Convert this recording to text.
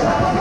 Gracias.